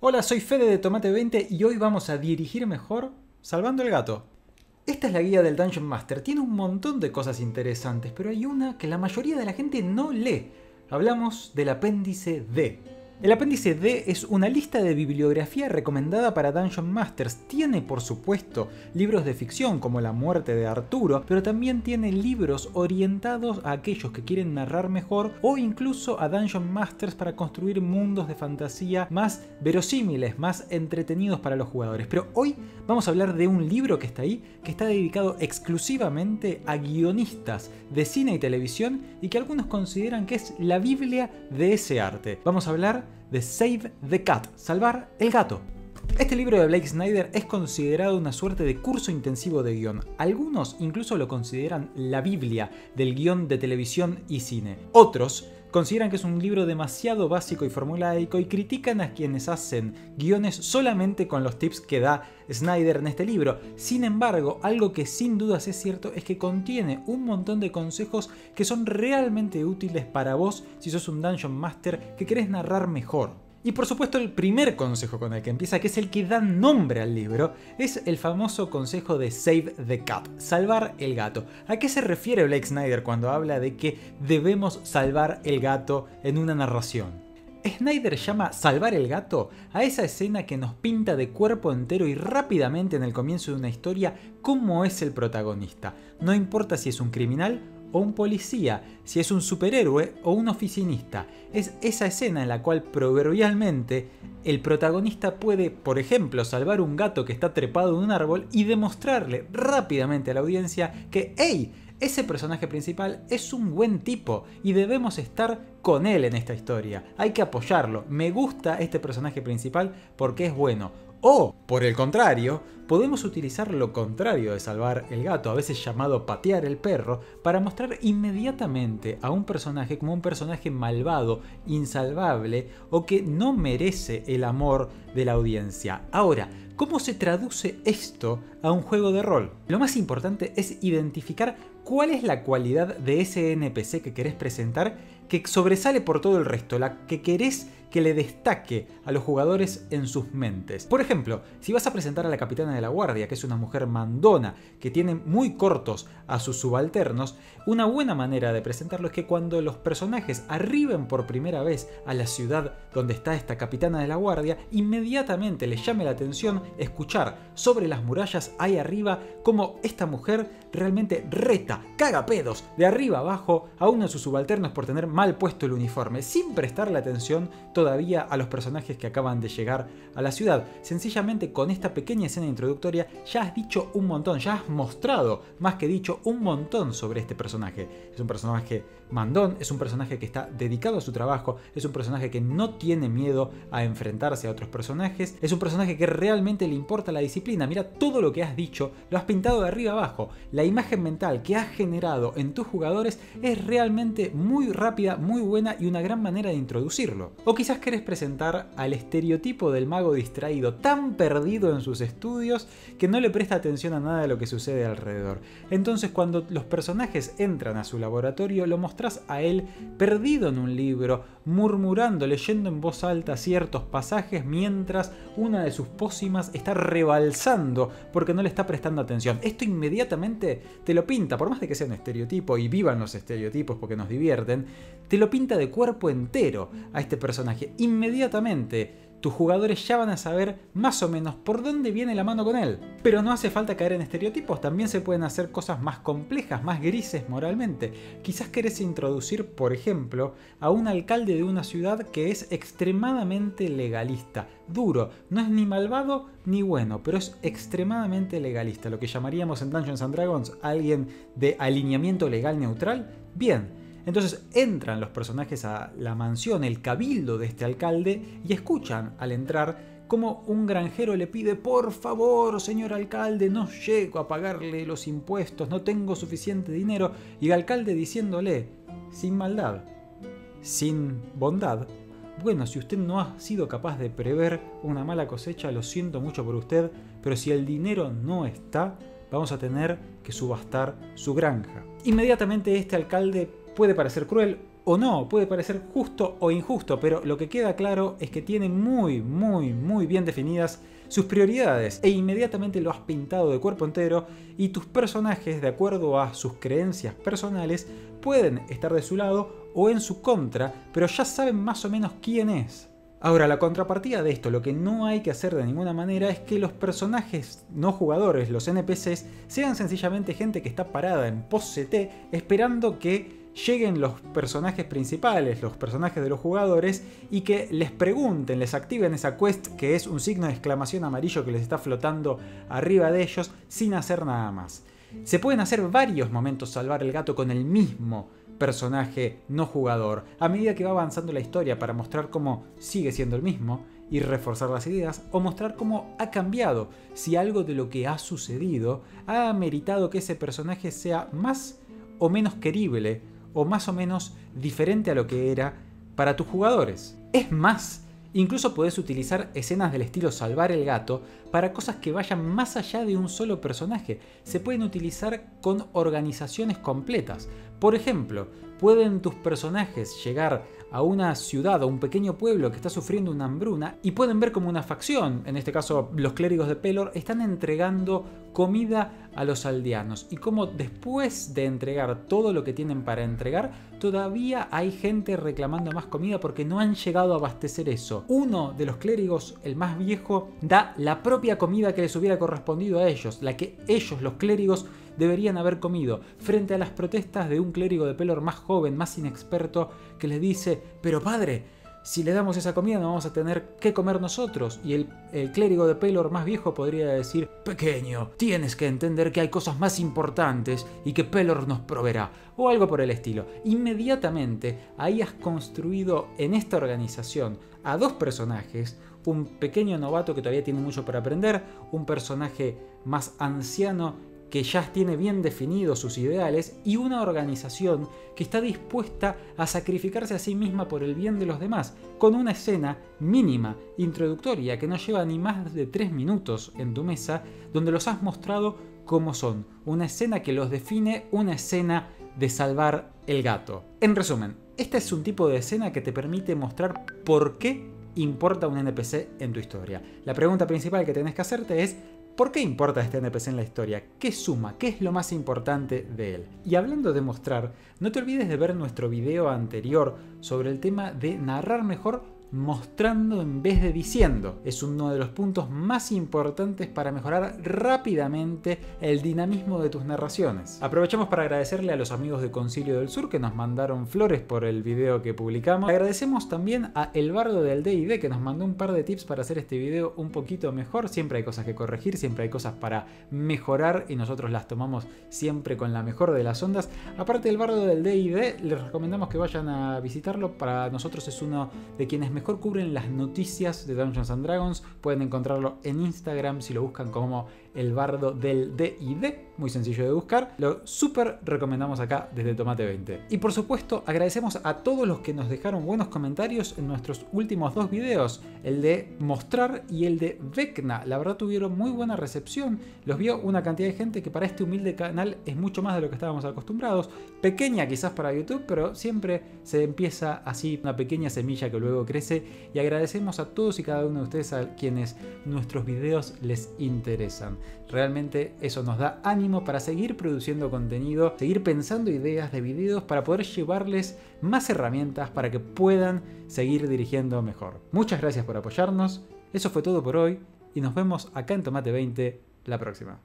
Hola, soy Fede de Tomate20 y hoy vamos a dirigir mejor Salvando el Gato. Esta es la guía del Dungeon Master. Tiene un montón de cosas interesantes, pero hay una que la mayoría de la gente no lee. Hablamos del apéndice D. El apéndice D es una lista de bibliografía recomendada para Dungeon Masters. Tiene, por supuesto, libros de ficción como La muerte de Arturo, pero también tiene libros orientados a aquellos que quieren narrar mejor o incluso a Dungeon Masters para construir mundos de fantasía más verosímiles, más entretenidos para los jugadores. Pero hoy vamos a hablar de un libro que está ahí, que está dedicado exclusivamente a guionistas de cine y televisión y que algunos consideran que es la Biblia de ese arte. Vamos a hablar de Save the Cat, salvar el gato. Este libro de Blake Snyder es considerado una suerte de curso intensivo de guion. Algunos incluso lo consideran la Biblia del guion de televisión y cine. Otros consideran que es un libro demasiado básico y formulaico y critican a quienes hacen guiones solamente con los tips que da Snyder en este libro. Sin embargo, algo que sin dudas es cierto es que contiene un montón de consejos que son realmente útiles para vos si sos un Dungeon Master que querés narrar mejor. Y por supuesto el primer consejo con el que empieza, que es el que da nombre al libro, es el famoso consejo de Save the Cat, salvar el gato. ¿A qué se refiere Blake Snyder cuando habla de que debemos salvar el gato en una narración? Snyder llama salvar el gato a esa escena que nos pinta de cuerpo entero y rápidamente en el comienzo de una historia cómo es el protagonista. No importa si es un criminal o un policía, si es un superhéroe o un oficinista. Es esa escena en la cual proverbialmente el protagonista puede, por ejemplo, salvar un gato que está trepado en un árbol y demostrarle rápidamente a la audiencia que, hey, ese personaje principal es un buen tipo y debemos estar con él en esta historia. Hay que apoyarlo. Me gusta este personaje principal porque es bueno. O, por el contrario, podemos utilizar lo contrario de salvar el gato, a veces llamado patear el perro, para mostrar inmediatamente a un personaje como un personaje malvado, insalvable o que no merece el amor de la audiencia. Ahora, ¿cómo se traduce esto a un juego de rol? Lo más importante es identificar cuál es la cualidad de ese NPC que querés presentar que sobresale por todo el resto, la que querés que le destaque a los jugadores en sus mentes. Por ejemplo, si vas a presentar a la capitana de la guardia, que es una mujer mandona, que tiene muy cortos a sus subalternos, una buena manera de presentarlo es que cuando los personajes arriben por primera vez a la ciudad donde está esta capitana de la guardia, inmediatamente les llame la atención escuchar sobre las murallas ahí arriba como esta mujer realmente reta, caga pedos de arriba abajo a uno de sus subalternos por tener mal puesto el uniforme, sin prestarle atención todavía a los personajes que acaban de llegar a la ciudad. Sencillamente con esta pequeña escena introductoria ya has dicho un montón, ya has mostrado más que dicho un montón sobre este personaje. Es un personaje mandón, es un personaje que está dedicado a su trabajo, es un personaje que no tiene miedo a enfrentarse a otros personajes, es un personaje que realmente le importa la disciplina. Mira todo lo que has dicho, lo has pintado de arriba abajo. La imagen mental que has generado en tus jugadores es realmente muy rápida, muy buena y una gran manera de introducirlo. O quizás querés presentar al estereotipo del mago distraído, tan perdido en sus estudios que no le presta atención a nada de lo que sucede alrededor. Entonces cuando los personajes entran a su laboratorio, lo mostrás a él perdido en un libro, murmurando, leyendo en voz alta ciertos pasajes mientras una de sus pócimas está rebalsando porque no le está prestando atención. Esto inmediatamente te lo pinta, por más de que sea un estereotipo y vivan los estereotipos porque nos divierten, te lo pinta de cuerpo entero a este personaje inmediatamente tus jugadores ya van a saber más o menos por dónde viene la mano con él. Pero no hace falta caer en estereotipos, también se pueden hacer cosas más complejas, más grises moralmente. Quizás querés introducir, por ejemplo, a un alcalde de una ciudad que es extremadamente legalista, duro, no es ni malvado ni bueno, pero es extremadamente legalista, lo que llamaríamos en Dungeons and Dragons alguien de alineamiento legal neutral. Bien, entonces entran los personajes a la mansión, el cabildo de este alcalde, y escuchan al entrar como un granjero le pide, por favor, señor alcalde, no llego a pagarle los impuestos, no tengo suficiente dinero, y el alcalde diciéndole, sin maldad, sin bondad, bueno, si usted no ha sido capaz de prever una mala cosecha, lo siento mucho por usted, pero si el dinero no está, vamos a tener que subastar su granja. Inmediatamente este alcalde puede parecer cruel o no, puede parecer justo o injusto, pero lo que queda claro es que tiene muy, muy, muy bien definidas sus prioridades e inmediatamente lo has pintado de cuerpo entero y tus personajes, de acuerdo a sus creencias personales, pueden estar de su lado o en su contra, pero ya saben más o menos quién es. Ahora, la contrapartida de esto, lo que no hay que hacer de ninguna manera es que los personajes no jugadores, los NPCs, sean sencillamente gente que está parada en post-CT esperando que lleguen los personajes principales, los personajes de los jugadores, y que les pregunten, les activen esa quest que es un signo de exclamación amarillo que les está flotando arriba de ellos sin hacer nada más. Se pueden hacer varios momentos salvar el gato con el mismo personaje no jugador, a medida que va avanzando la historia para mostrar cómo sigue siendo el mismo y reforzar las ideas, o mostrar cómo ha cambiado, si algo de lo que ha sucedido ha meritado que ese personaje sea más o menos querible, o más o menos diferente a lo que era para tus jugadores. Es más, Incluso puedes utilizar escenas del estilo salvar el gato para cosas que vayan más allá de un solo personaje. Se pueden utilizar con organizaciones completas. Por ejemplo, pueden tus personajes llegar a una ciudad o un pequeño pueblo que está sufriendo una hambruna y pueden ver como una facción, en este caso los clérigos de Pelor, están entregando comida a los aldeanos y como después de entregar todo lo que tienen para entregar, todavía hay gente reclamando más comida porque no han llegado a abastecer eso. Uno de los clérigos, el más viejo, da la propia comida que les hubiera correspondido a ellos, la que ellos, los clérigos, deberían haber comido, frente a las protestas de un clérigo de Pelor más joven, más inexperto, que les dice, pero padre, si le damos esa comida no vamos a tener que comer nosotros. Y el, el, clérigo de Pelor más viejo podría decir, pequeño, tienes que entender que hay cosas más importantes y que Pelor nos proveerá. O algo por el estilo. Inmediatamente ahí has construido en esta organización a dos personajes, un pequeño novato que todavía tiene mucho para aprender, un personaje más anciano que ya tiene bien definidos sus ideales y una organización que está dispuesta a sacrificarse a sí misma por el bien de los demás, con una escena mínima, introductoria, que no lleva ni más de 3 minutos en tu mesa, donde los has mostrado como son, una escena que los define, una escena de salvar el gato. En resumen, este es un tipo de escena que te permite mostrar por qué importa un NPC en tu historia. La pregunta principal que tenés que hacerte es ¿Por qué importa este NPC en la historia? ¿Qué suma? ¿Qué es lo más importante de él? Y hablando de mostrar, no te olvides de ver nuestro video anterior sobre el tema de narrar mejor mostrando en vez de diciendo. Es uno de los puntos más importantes para mejorar rápidamente el dinamismo de tus narraciones. Aprovechamos para agradecerle a los amigos de Concilio del Sur que nos mandaron flores por el video que publicamos. Agradecemos también a El Bardo del D&D que nos mandó un par de tips para hacer este video un poquito mejor. Siempre hay cosas que corregir, siempre hay cosas para mejorar y nosotros las tomamos siempre con la mejor de las ondas. Aparte del Bardo del D&D, les recomendamos que vayan a visitarlo. Para nosotros es uno de quienes mejor cubren las noticias de Dungeons and Dragons. Pueden encontrarlo en Instagram si lo buscan como el bardo del DD, muy sencillo de buscar. Lo súper recomendamos acá desde Tomate 20. Y por supuesto, agradecemos a todos los que nos dejaron buenos comentarios en nuestros últimos dos videos, el de Mostrar y el de Vecna. La verdad tuvieron muy buena recepción, los vio una cantidad de gente que para este humilde canal es mucho más de lo que estábamos acostumbrados. Pequeña quizás para YouTube, pero siempre se empieza así una pequeña semilla que luego crece y agradecemos a todos y cada uno de ustedes a quienes nuestros videos les interesan. Realmente eso nos da ánimo para seguir produciendo contenido, seguir pensando ideas de videos para poder llevarles más herramientas para que puedan seguir dirigiendo mejor. Muchas gracias por apoyarnos, eso fue todo por hoy y nos vemos acá en Tomate 20 la próxima.